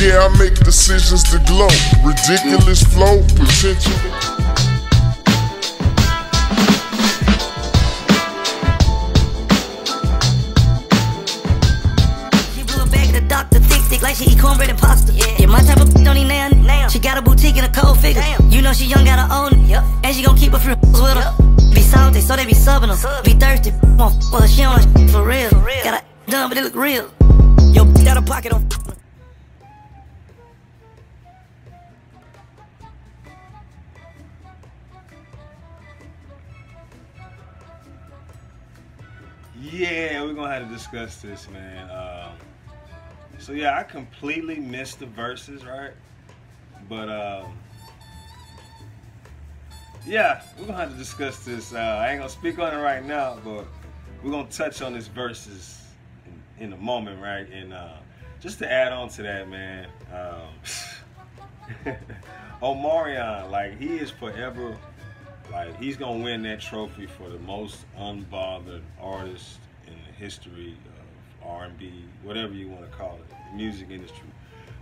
Yeah, I make decisions to glow. Ridiculous flow, potential. She blew a bag of the doctor, thick, thick, like she eat cornbread and pasta. Yeah, yeah my type of don't need now. now. She got a boutique and a cold figure. Damn. You know she young, gotta own it. Yep. And she gon' keep a few with her. Yep. Be salty, so they be subbing her. Sub. Be thirsty, want well, she on her for real. for real. Got a done, but it look real. Yo, got a pocket on. Yeah, we're gonna have to discuss this, man. Um, so yeah, I completely missed the Verzuz, right? But um, yeah, we're gonna have to discuss this. Uh, I ain't gonna speak on it right now, but we're gonna touch on this Verzuz in, in a moment, right? And uh, just to add on to that, man, um, Omarion, like he is forever like he's gonna win that trophy for the most unbothered artist in the history of R&B, whatever you want to call it, the music industry.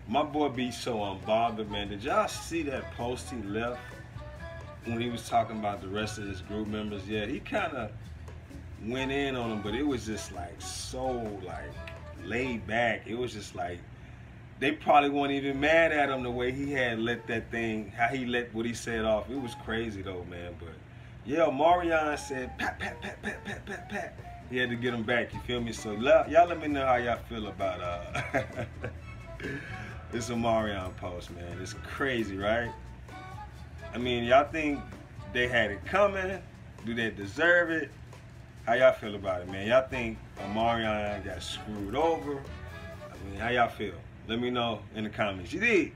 My boy be so unbothered, man. Did y'all see that post he left when he was talking about the rest of his group members? Yeah, he kind of went in on them, but it was just like so like laid back. It was just like they probably weren't even mad at him the way he had let that thing, how he let what he said off. It was crazy though, man. But yeah, Marion said pat pat pat pat pat pat pat. He had to get him back. You feel me? So y'all let me know how y'all feel about uh this Omarion post, man. It's crazy, right? I mean, y'all think they had it coming? Do they deserve it? How y'all feel about it, man? Y'all think Omarion got screwed over? I mean, how y'all feel? Let me know in the comments. You did.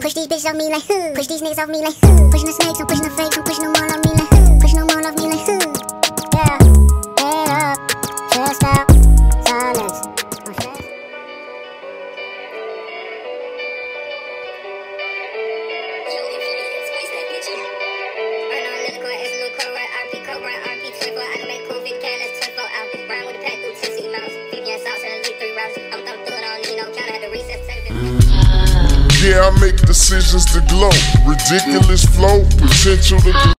Push these bitches off me like, hmm. push these niggas off me like, hmm. pushing the snakes, I'm pushing the fakes, I'm pushing them all off me like, hmm. pushing them all off me like, yeah, head up, chest out, silence. Yeah, I make decisions to glow. Ridiculous flow, potential to